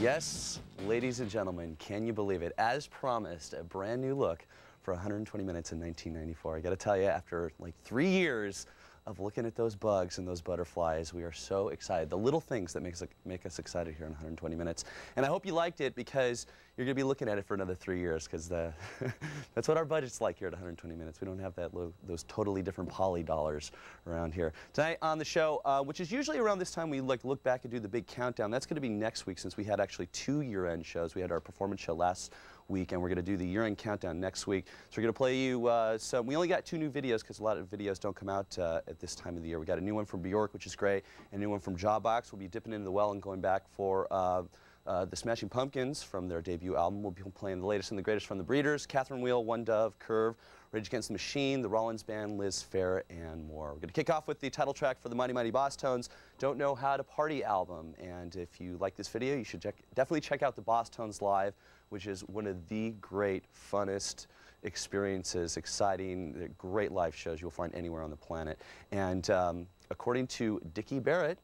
Yes, ladies and gentlemen, can you believe it? As promised, a brand new look for 120 minutes in 1994. I got to tell you, after like three years of looking at those bugs and those butterflies. We are so excited. The little things that makes, make us excited here in 120 minutes. And I hope you liked it because you're going to be looking at it for another three years because that's what our budget's like here at 120 minutes. We don't have that those totally different poly dollars around here. Tonight on the show, uh, which is usually around this time we like look back and do the big countdown. That's going to be next week since we had actually two year-end shows. We had our performance show last week, and we're going to do the year-end countdown next week. So we're going to play you uh, some. We only got two new videos because a lot of videos don't come out uh, at this time of the year. We got a new one from Bjork, which is great, and a new one from Jawbox. We'll be dipping into the well and going back for. Uh, uh, the Smashing Pumpkins from their debut album. We'll be playing the latest and the greatest from the Breeders, Catherine Wheel, One Dove, Curve, Rage Against the Machine, the Rollins Band, Liz Phair, and more. We're going to kick off with the title track for the Mighty Mighty Bosstones, Don't Know How to Party album. And if you like this video, you should check, definitely check out the Bosstones Live which is one of the great, funnest experiences, exciting, great live shows you'll find anywhere on the planet. And um, according to Dickie Barrett,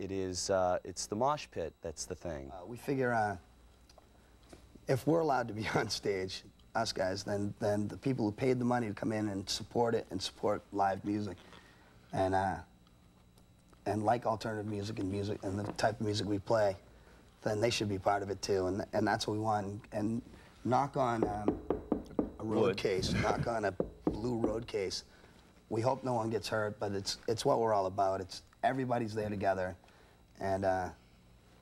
it is, uh, it's the mosh pit that's the thing. Uh, we figure uh, if we're allowed to be on stage, us guys, then, then the people who paid the money to come in and support it and support live music and, uh, and like alternative music and music and the type of music we play, then they should be part of it too, and and that's what we want. And knock on um, a road Wood. case, knock on a blue road case. We hope no one gets hurt, but it's it's what we're all about. It's everybody's there together, and uh,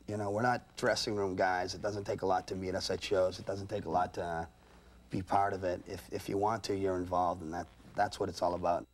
you know we're not dressing room guys. It doesn't take a lot to meet us at shows. It doesn't take a lot to uh, be part of it. If if you want to, you're involved, and that that's what it's all about.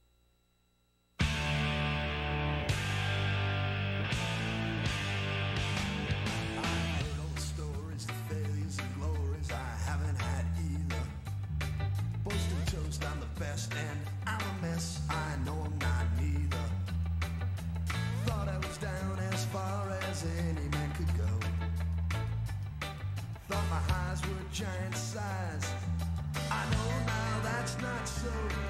Giant size. I know now that's not so.